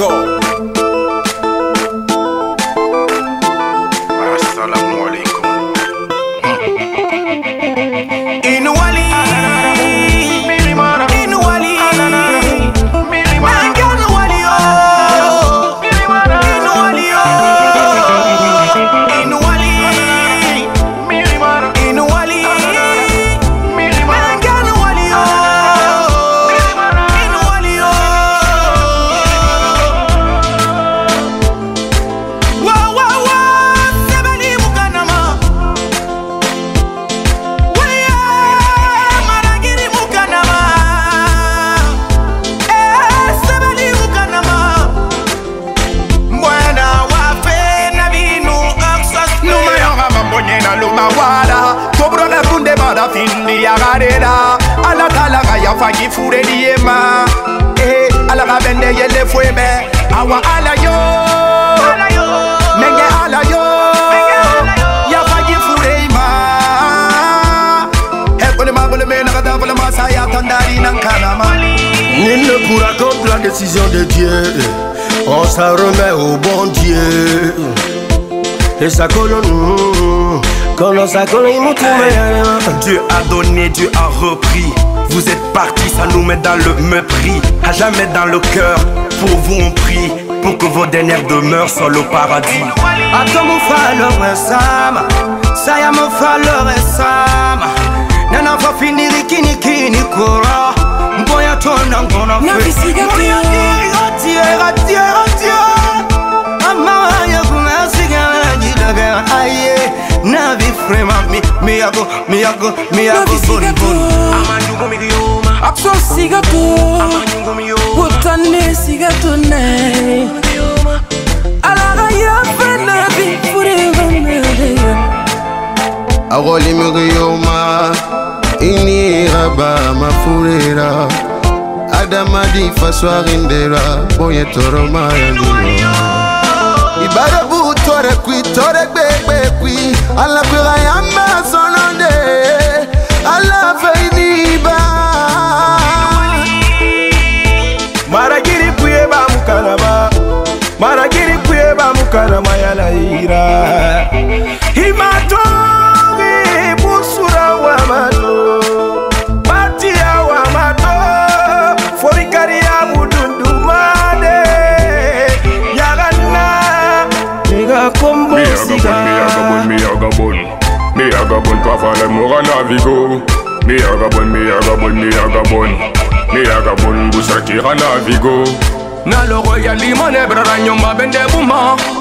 go. yagarera alakalaga yafagifure liyema eh, alaga bende yele fweme awa alayo menge alayo yafagifure ima ekolema eh, golemena kadavola masaya tondari nankalama Nul ne pourra contre la décision de Dieu On s'en remet au bon Dieu colonne, sa colonne, ils Dieu a donné, Dieu a repris. Vous êtes partis, ça nous met dans le mépris. A jamais dans le cœur, pour vous on prie. Pour que vos dernières demeures soient le paradis. Attends mon frère, le Ça y a mon frère, Nana va finir, kini kini kura. Mboya ton ngona fwe. fait. me a go, me a go, me a go bun bun Amanyugo mi giyuma Apso sigato Amanyugo mi yuma Wotane sigato nai Alaga ya fana bi forever mele Agoli mi giyuma Ini raba mafurera Adamadi faswa rindera Boye toro mayandino Ibara bu tore qui, tore gbe gbe qui Alla kwira kugira imatonge busura ya wa mato forikari ya budundumade yagana mi agabon, mi agabon Mi agabon, mi agabon, mi agabon vigo naloko ya limone brara nyumba bende buma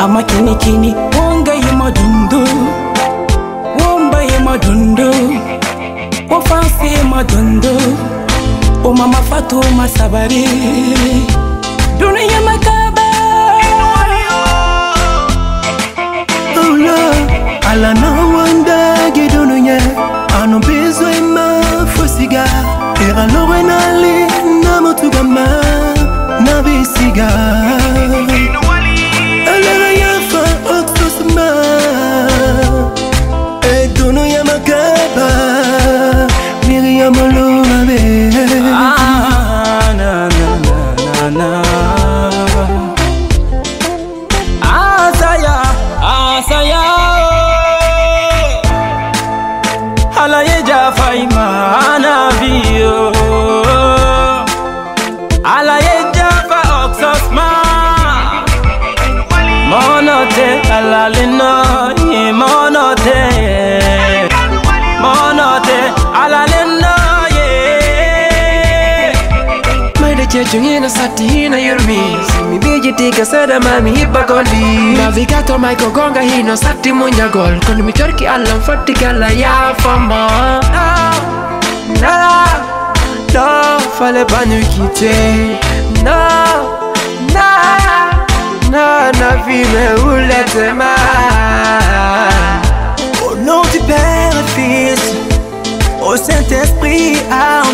amakinikini wongaye madundu wombaye madundu wofansiye madundu omamafatu masabari duniya maka àlàyé jà fàìmà ànábì. Tunyina satihina yurumi Simibijitike gonga ya oh, No, oh, no, no,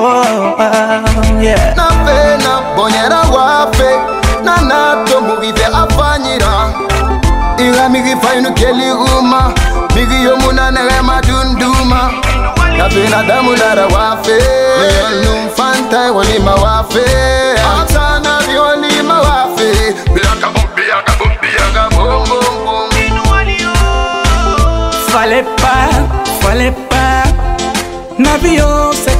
Oh, napena bonyera wape na nato mubive afanyira iga migifainukeliuma migiyomunanege madunduma napena damulara wafe numfanta wolima wafe asana violima wafe falepa falepa na vionse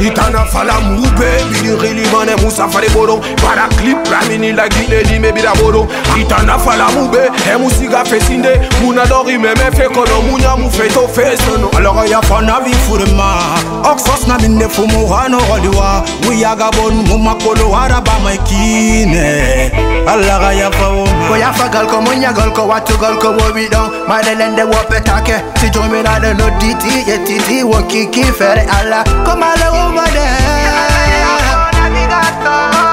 Itana fala mube Bili rili mane musa fale bodo Para clip ramini la guide di me bida bodo itanafala mube emusiga fe mou Alors munya mufeto fesono aloro yafana ma oksos na mine fumuhanogoliwa wiyagabon mumakolo arabamaikine alaga golko, lende munyagolko watugolko wobidon madelende wopetake la no diti yetiti wokiki fere ala komale womade Navigator